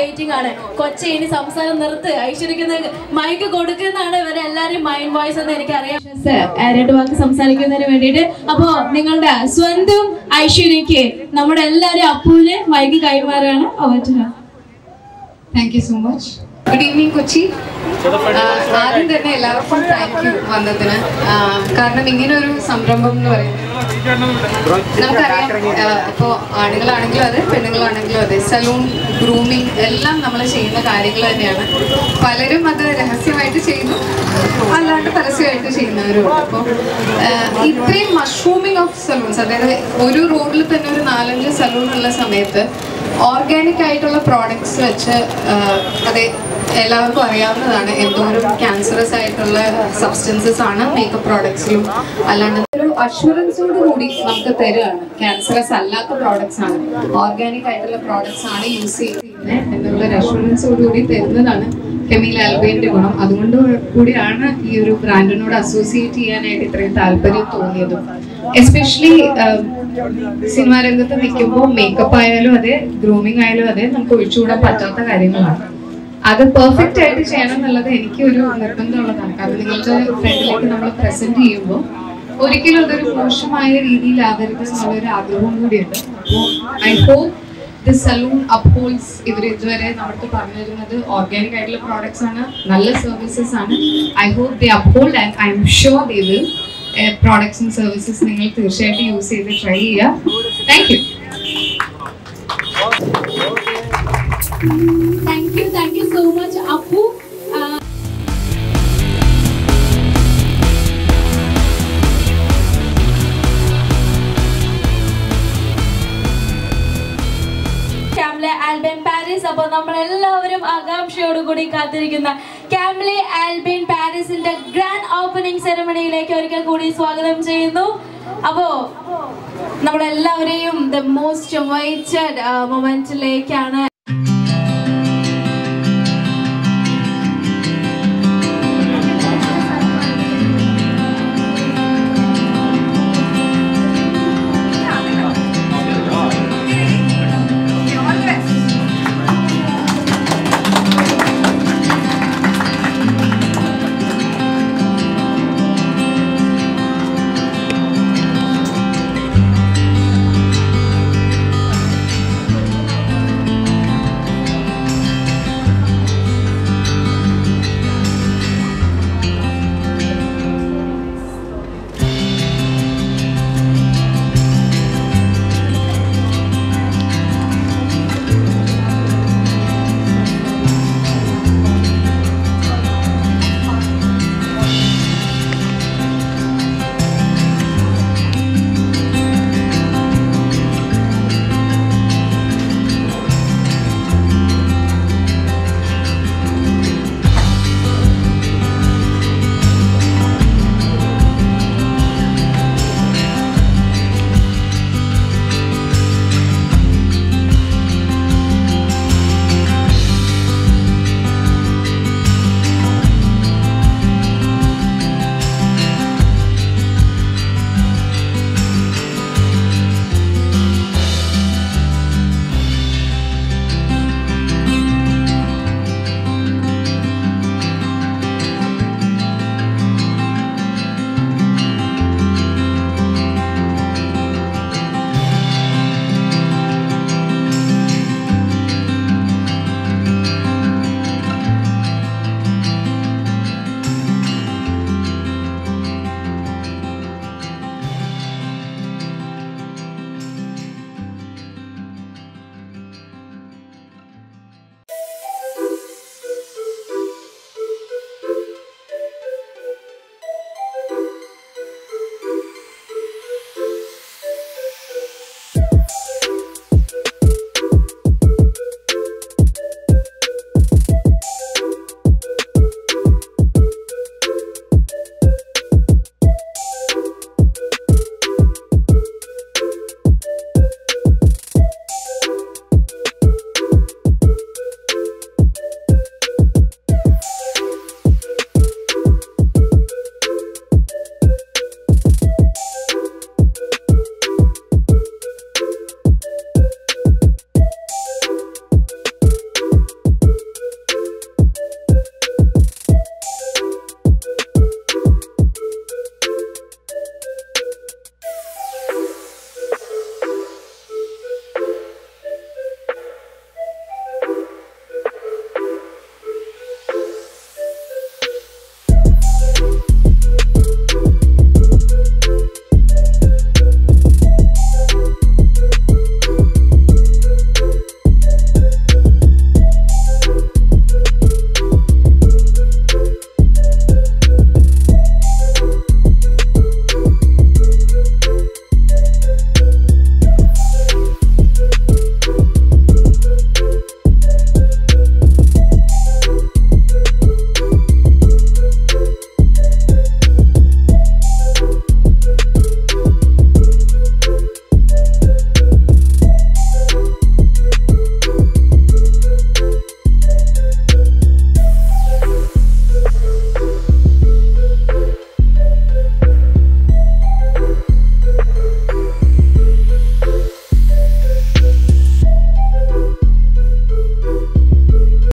Waiting ആണ്. കൊച്ചി ഇനി സംസാരം നിർത്ത്. ഐശ്വര്യക്കുന്ന മൈക്ക് കൊടുക്കുന്നതാണ് ഇവരെ എല്ലാരും മൈൻഡ് വോയിസ് എന്ന് എനിക്കറിയാം. രണ്ട് വാക്ക് സംസാരിക്കുന്നതിന് വേണ്ടിയിട്ട്. അപ്പോ നിങ്ങളുടെ സ്വന്തം ഐശ്വര്യക്ക് നമ്മുടെ എല്ലാരും അപ്പൂന് മൈക്ക് കൈമാറുകയാണ്. അവറ്റ thank you so much good evening Kochi. ആദ്യം തന്നെ എല്ലാവർക്കും താങ്ക് യു വന്നതിന്. കാരണം ഇങ്ങനെ ഒരു സംരംഭം എന്ന് പറയുന്നത് നമുക്കറിയാം ഇപ്പോൾ ഇപ്പോ ആണുങ്ങളാണെങ്കിലും അതെ പെണ്ണുങ്ങളാണെങ്കിലും അതെ സലൂൺ ഗ്രൂമിങ് എല്ലാം നമ്മൾ ചെയ്യുന്ന കാര്യങ്ങൾ തന്നെയാണ്. പലരും അത് രഹസ്യമായിട്ട് ചെയ്യുന്നു അല്ലാണ്ട് പരസ്യമായിട്ട് ചെയ്യുന്നവരുണ്ട് അപ്പോൾ ഇത്രയും മഷ്റൂമിങ് ഓഫ് സലൂൺസ് അതായത് ഒരു റോഡിൽ തന്നെ ഒരു നാലഞ്ച് സലൂൺ ഉള്ള സമയത്ത് ഓർഗാനിക് ആയിട്ടുള്ള പ്രോഡക്ട്സ് വെച്ച് അതെ എല്ലാവർക്കും അറിയാവുന്നതാണ്. എന്തോരം ക്യാൻസറസ് ആയിട്ടുള്ള സബ്സ്റ്റൻസസ് ആണ് മേക്കപ്പ് പ്രോഡക്ട്സിലും അല്ലാണ്ട് ഒരു അഷുറൻസോട് കൂടി നമുക്ക് തരുകയാണ് ക്യാൻസറസ് അല്ലാത്ത പ്രോഡക്ട്സ് ആണ്. ഓർഗാനിക് ആയിട്ടുള്ള പ്രോഡക്ട്സ് ആണ് യൂസ് ചെയ്യുന്നത് എന്നുള്ള ഒരു അഷുറൻസോട് കൂടി തരുന്നതാണ് കെമിൽ ആൽബൈന്റെ ഗുണം. അതുകൊണ്ട് കൂടിയാണ് ഈ ഒരു ബ്രാൻഡിനോട് അസോസിയേറ്റ് ചെയ്യാനായിട്ട് ഇത്രയും താല്പര്യം തോന്നിയത്. എസ്പെഷ്യലി സിനിമാ രംഗത്ത് നിൽക്കുമ്പോൾ മേക്കപ്പ് ആയാലും അതെ ഗ്രൂമിംഗ് ആയാലും അതെ നമുക്ക് ഒഴിച്ചുകൂടാൻ പറ്റാത്ത കാര്യങ്ങളാണ്. അത് പെർഫെക്റ്റ് ആയിട്ട് ചെയ്യണം എന്നുള്ളത് എനിക്ക് ഒരു നിർബന്ധമുള്ളതാണ്. കാരണം നിങ്ങളുടെ ഫ്രണ്ടിലേക്ക് നമ്മൾ പ്രസന്റ് ചെയ്യുമ്പോൾ ഒരിക്കലും അതൊരു മോശമായ രീതിയിലാവരുത് എന്നുള്ളൊരു ആഗ്രഹവും കൂടിയുണ്ട്. അപ്പോൾ ഐ ഹോപ്പ് ദി സലൂൺ അപ്പോൾസ് ഇവർ ഇതുവരെ നമ്മുടെ പറഞ്ഞു തരുന്നത് ഓർഗാനിക് ആയിട്ടുള്ള പ്രോഡക്ട്സ് ആണ് നല്ല സർവീസസ് ആണ്. I hope the uphold and I'm sure they will products and services നിങ്ങൾ തീർച്ചയായിട്ടും യൂസ് ചെയ്ത് ട്രൈ ചെയ്യുക. Thank you thank you so much Appu ക്യാംലെ Paris അപ്പോൾ നമ്മൾ എല്ലാവരും ആകാംക്ഷയോടുകൂടി കാത്തിരിക്കുന്ന. ക്യാംലെ ആൽബിൻ പാരീസിന്റെ ഗ്രാൻഡ് ഓപ്പണിംഗ് സെറമണിയിലേക്ക് ഒരിക്കൽ കൂടി സ്വാഗതം ചെയ്യുന്നു. അപ്പോ നമ്മളെല്ലാവരെയും ദ മോസ്റ്റ് വൈറ്റഡ് മൊമെന്റിലേക്കാണ്